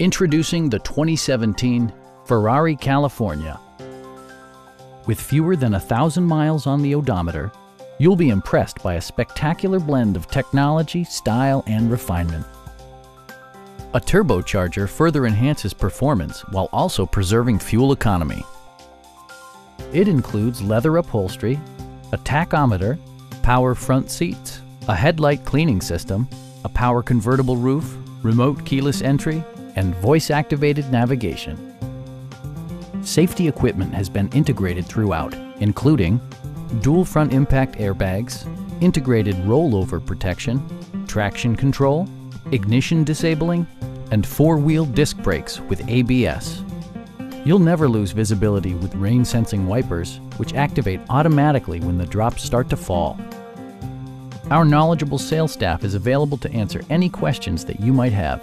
Introducing the 2017 Ferrari California. With fewer than a thousand miles on the odometer, you'll be impressed by a spectacular blend of technology, style, and refinement. A turbocharger further enhances performance while also preserving fuel economy. It includes leather upholstery, a tachometer, power front seats, a headlight cleaning system, a power convertible roof, remote keyless entry, and voice-activated navigation. Safety equipment has been integrated throughout, including dual front impact airbags, integrated rollover protection, traction control, ignition disabling, and four-wheel disc brakes with ABS. You'll never lose visibility with rain-sensing wipers, which activate automatically when the drops start to fall. Our knowledgeable sales staff is available to answer any questions that you might have.